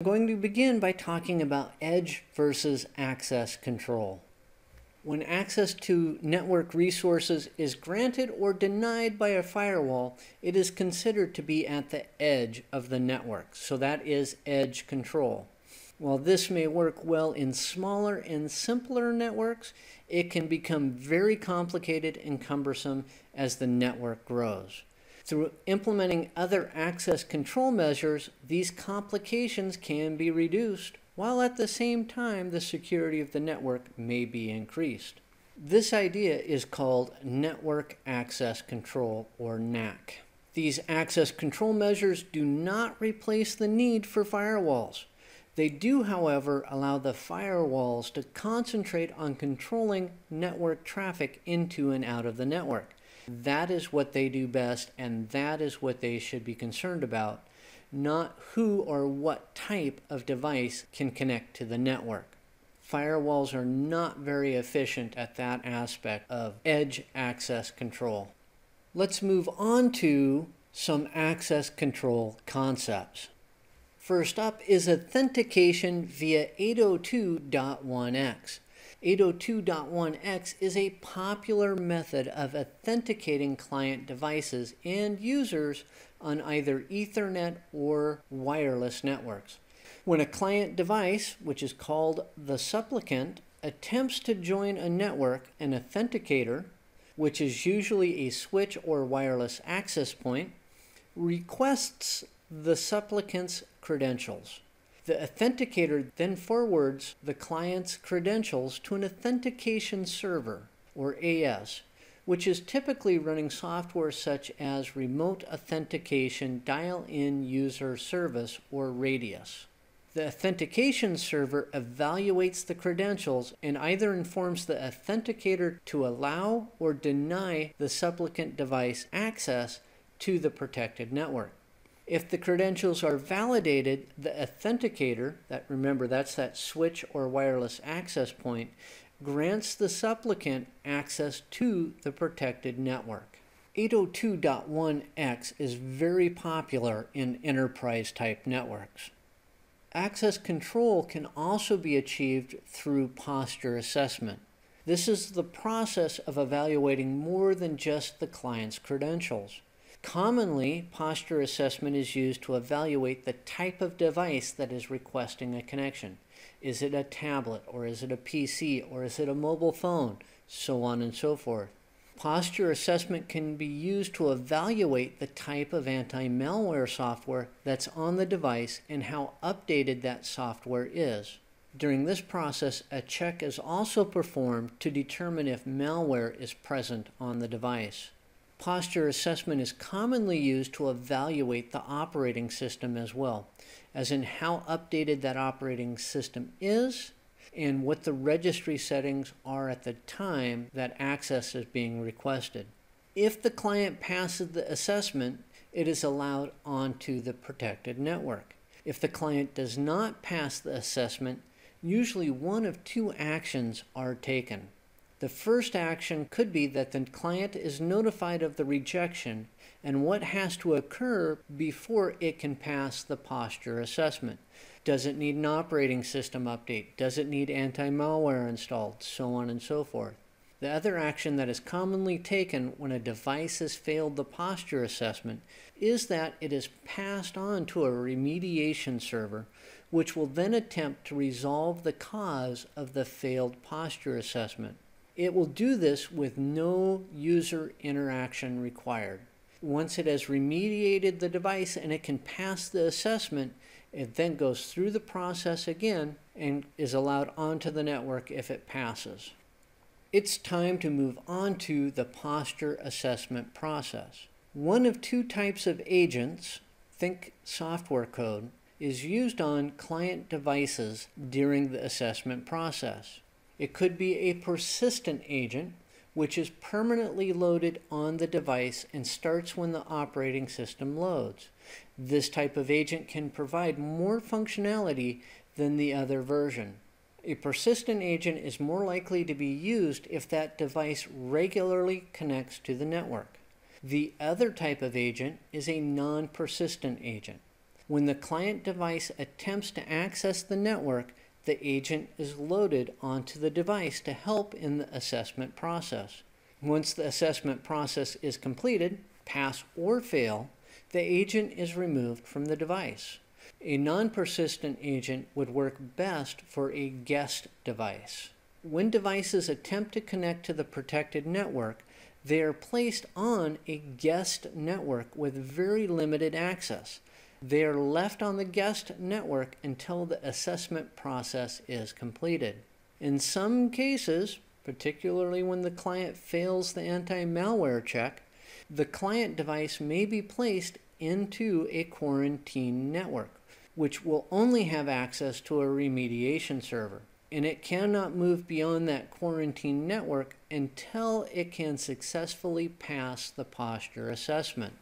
I'm going to begin by talking about edge versus access control. When access to network resources is granted or denied by a firewall, it is considered to be at the edge of the network. So that is edge control. While this may work well in smaller and simpler networks, it can become very complicated and cumbersome as the network grows. Through implementing other access control measures, these complications can be reduced, while at the same time the security of the network may be increased. This idea is called Network Access Control, or NAC. These access control measures do not replace the need for firewalls. They do, however, allow the firewalls to concentrate on controlling network traffic into and out of the network. That is what they do best, and that is what they should be concerned about, not who or what type of device can connect to the network. Firewalls are not very efficient at that aspect of edge access control. Let's move on to some access control concepts. First up is authentication via 802.1x. 802.1x is a popular method of authenticating client devices and users on either Ethernet or wireless networks. When a client device, which is called the supplicant, attempts to join a network, an authenticator, which is usually a switch or wireless access point, requests the supplicant's credentials. The authenticator then forwards the client's credentials to an authentication server, or AS, which is typically running software such as Remote Authentication Dial In User Service, or RADIUS. The authentication server evaluates the credentials and either informs the authenticator to allow or deny the supplicant device access to the protected network. If the credentials are validated, the authenticator, that remember that's that switch or wireless access point, grants the supplicant access to the protected network. 802.1x is very popular in enterprise type networks. Access control can also be achieved through posture assessment. This is the process of evaluating more than just the client's credentials. Commonly, posture assessment is used to evaluate the type of device that is requesting a connection. Is it a tablet, or is it a PC, or is it a mobile phone, so on and so forth. Posture assessment can be used to evaluate the type of anti malware software that's on the device and how updated that software is. During this process, a check is also performed to determine if malware is present on the device. Posture assessment is commonly used to evaluate the operating system as well, as in how updated that operating system is and what the registry settings are at the time that access is being requested. If the client passes the assessment, it is allowed onto the protected network. If the client does not pass the assessment, usually one of two actions are taken. The first action could be that the client is notified of the rejection and what has to occur before it can pass the posture assessment. Does it need an operating system update? Does it need anti malware installed? So on and so forth. The other action that is commonly taken when a device has failed the posture assessment is that it is passed on to a remediation server, which will then attempt to resolve the cause of the failed posture assessment. It will do this with no user interaction required. Once it has remediated the device and it can pass the assessment, it then goes through the process again and is allowed onto the network if it passes. It's time to move on to the posture assessment process. One of two types of agents, think software code, is used on client devices during the assessment process. It could be a persistent agent, which is permanently loaded on the device and starts when the operating system loads. This type of agent can provide more functionality than the other version. A persistent agent is more likely to be used if that device regularly connects to the network. The other type of agent is a non persistent agent. When the client device attempts to access the network, the agent is loaded onto the device to help in the assessment process. Once the assessment process is completed, pass or fail, the agent is removed from the device. A non persistent agent would work best for a guest device. When devices attempt to connect to the protected network, they are placed on a guest network with very limited access. They are left on the guest network until the assessment process is completed. In some cases, particularly when the client fails the anti malware check, the client device may be placed into a quarantine network, which will only have access to a remediation server. And it cannot move beyond that quarantine network until it can successfully pass the posture assessment.